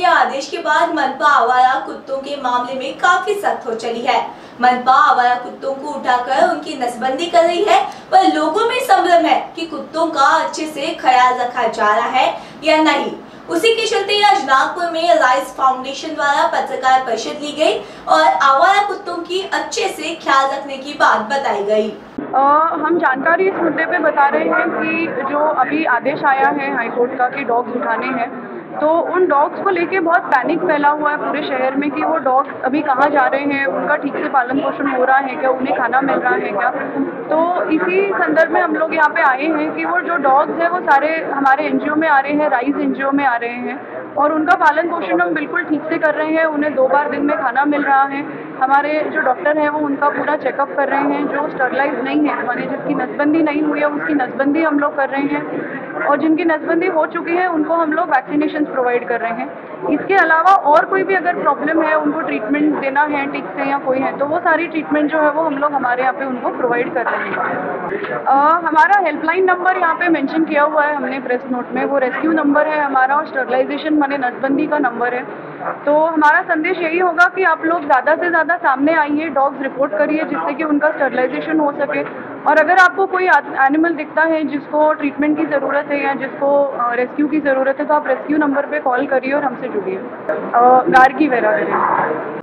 के आदेश के बाद मनपा आवारा कुत्तों के मामले में काफ़ी सख्त हो चली है। मनपा आवारा कुत्तों को उठाकर उनकी नसबंदी कर रही है। पर लोगों में संभ्रम है कि कुत्तों का अच्छे से ख्याल रखा जा रहा है या नहीं। उसी के चलते आज नागपुर में राइस फाउंडेशन द्वारा पत्रकार परिषद ली गई और आवारा कुत्तों की अच्छे से ख्याल रखने की बात बताई गई। आ, हम जानकारी इस मुद्दे पे बता रहे हैं कि जो अभी आदेश आया है हाईकोर्ट का कि डॉग्स उठाने हैं तो उन डॉग्स को लेके बहुत पैनिक फैला हुआ है पूरे शहर में कि वो डॉग्स अभी कहाँ जा रहे हैं, उनका ठीक से पालन पोषण हो रहा है क्या, उन्हें खाना मिल रहा है क्या? तो इसी संदर्भ में हम लोग यहाँ पे आए हैं कि वो जो डॉग्स हैं, वो सारे हमारे एनजीओ में आ रहे हैं राइस एनजीओ में आ रहे हैं और उनका पालन पोषण हम बिल्कुल ठीक से कर रहे हैं, उन्हें दो बार दिन में खाना मिल रहा है। हमारे जो डॉक्टर हैं, वो उनका पूरा चेकअप कर रहे हैं, जो स्टरलाइज नहीं है माने जिसकी नसबंदी नहीं हुई है, उसकी नसबंदी हम लोग कर रहे हैं। और जिनकी नसबंदी हो चुकी है उनको हम लोग वैक्सीनेशन प्रोवाइड कर रहे हैं। इसके अलावा और कोई भी अगर प्रॉब्लम है उनको ट्रीटमेंट देना है टिक से या कोई है तो वो सारी ट्रीटमेंट जो है वो हम लोग हमारे यहाँ पे उनको प्रोवाइड कर रहे हैं। आ, हमारा हेल्पलाइन नंबर यहाँ पे मेंशन किया हुआ है हमने प्रेस नोट में। वो रेस्क्यू नंबर है हमारा और स्टरलाइजेशन माने नसबंदी का नंबर है। तो हमारा संदेश यही होगा कि आप लोग ज़्यादा से ज़्यादा सामने आइए डॉग्स रिपोर्ट करिए जिससे कि उनका स्टरलाइजेशन हो सके। और अगर आपको कोई एनिमल दिखता है जिसको ट्रीटमेंट की ज़रूरत है या जिसको रेस्क्यू की ज़रूरत है तो आप रेस्क्यू नंबर पे कॉल करिए और हमसे जुड़िए। गार्गी वेरा करिए।